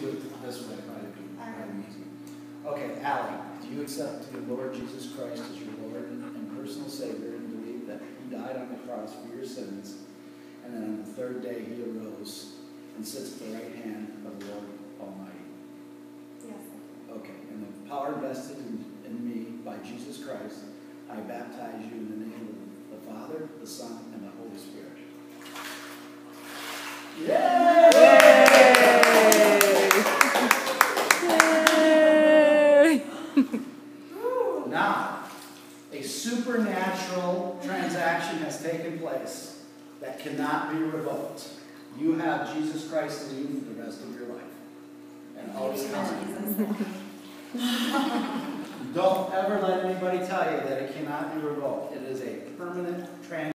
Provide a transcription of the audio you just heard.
do it this way, probably be, probably easy. Okay, Ally, do you accept the Lord Jesus Christ as your Lord and personal Savior and believe that He died on the cross for your sins, and then on the third day He arose and sits at the right hand of the Lord Almighty? Yes. Okay, and the power vested in, in me by Jesus Christ, I baptize you in the name of the Father, the Son, and the Holy Spirit. Now, a supernatural transaction has taken place that cannot be revoked. You have Jesus Christ in you for the rest of your life. And always coming. Don't ever let anybody tell you that it cannot be revoked. It is a permanent transaction.